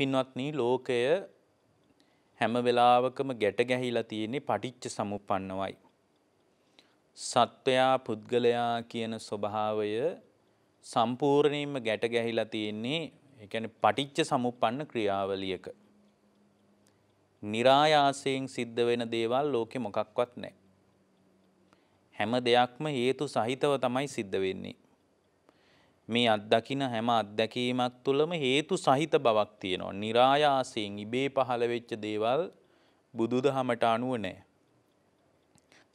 පින්වත්නි ලෝකය හැම වෙලාවකම ගැට ගැහිලා තියෙන්නේ පටිච්ච සමුප්පන්නවයි. සත්වයා පුද්ගලයා කියන ස්වභාවය සම්පූර්ණයෙන්ම ගැට ගැහිලා තියෙන්නේ ඒ කියන්නේ පටිච්ච සමුප්පන්න ක්‍රියාවලියක. નિરાයාසයෙන් සිද්ධ වෙන දේවල් ලෝකෙ මොකක්වත් නැහැ. හැම දෙයක්ම හේතු සහිතව තමයි සිද්ධ වෙන්නේ. මේ අත්දකින හැම අත්දැකීමක් තුළම හේතු සහිත බවක් තියෙනවා. નિરાයාසයෙන් ඉබේ පහළ වෙච්ච දේවල් බුදුදහමට අනුව නැහැ.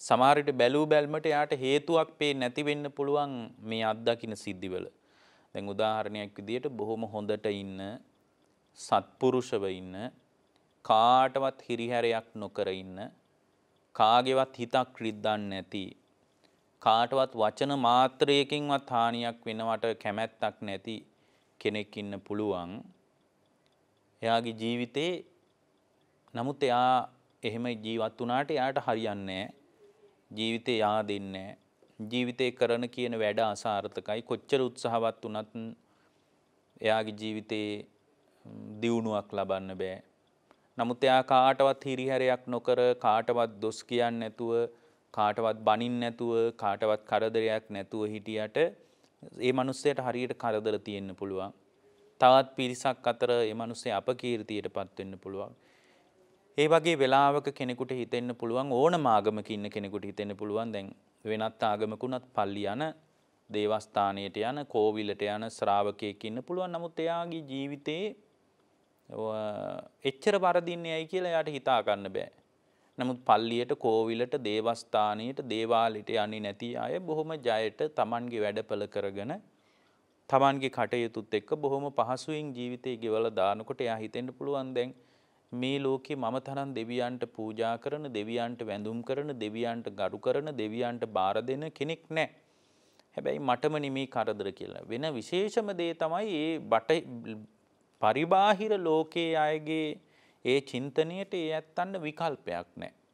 සමහරට බැලූ බැල්මට යාට හේතුවක් පේන්නේ නැති වෙන්න පුළුවන් මේ අත්දකින සිද්ධිවල. දැන් උදාහරණයක් විදිහට බොහොම හොඳට ඉන්න සත්පුරුෂව ඉන්න කාටවත් හිරිහැරයක් නොකර ඉන්න කාගේවත් හිතක් රිද්දන්නේ නැති කාටවත් වචන මාත්‍රයකින්වත් හානියක් වෙනවට කැමැත්තක් නැති කෙනෙක් ඉන්න පුළුවන්. එයාගේ ජීවිතේ නමුත් එයා එහෙම ජීවත් වුණාට එයාට හරියන්නේ ජීවිතේ යා දෙන්නේ ජීවිතේ කරන කියන වැඩ අසාර්ථකයි කොච්චර උත්සාහවත් වුණත් එයාගේ ජීවිතේ දියුණුවක් ලබන්න බෑ. නමුත් එයා කාටවත් හිරිහැරයක් නොකර කාටවත් දොස් කියන්නේ නැතුව කාටවත් බනින්න නැතුව කාටවත් කරදරයක් නැතුව හිටියට ඒ මිනිස්සයාට හරියට කරදර තියෙන්න පුළුවන්. තවත් පිරිසක් අතර ඒ මිනිස්සේ අපකීර්තියට පත් වෙන්න පුළුවන්. ඒ වගේ වෙලාවක කෙනෙකුට හිතෙන්න පුළුවන් ඕනම ආගමක ඉන්න කෙනෙකුට හිතෙන්න පුළුවන් දැන් වෙනත් ආගමකුණත් පල්ලි යන දේවස්ථානයට යන කෝවිලට යන ශ්‍රාවකයෙක් ඉන්න පුළුවන්. නමුත් එයාගේ ජීවිතේ එච්චර වරදින්නේ ඇයි කියලා එයාට හිතා ගන්න බෑ. නමුත් පල්ලියට කෝවිලට දේවස්ථානයට දේවාලයට යන්නේ නැති අය බොහොම ජයට තමන්ගේ වැඩපළ කරගෙන තමන්ගේ කටයුතුත් එක්ක බොහොම පහසුවෙන් ජීවිතේ ගෙවලා දානකොට එයා හිතෙන්න පුළුවන් දැන් මේ ලෝකේ මම තරම් දෙවියන්ට පූජා කරන දෙවියන්ට වැඳුම් කරන දෙවියන්ට ගරු කරන දෙවියන්ට බාර දෙන කෙනෙක් නැහැ. හැබැයි මටම නෙමේ කරදර කියලා. වෙන විශේෂම දේ තමයි ඒ බට පරිබාහිර ලෝකයේ අයගේ ඒ චින්තනයට ඒ ඇත්තන්න විකල්පයක් නැහැ.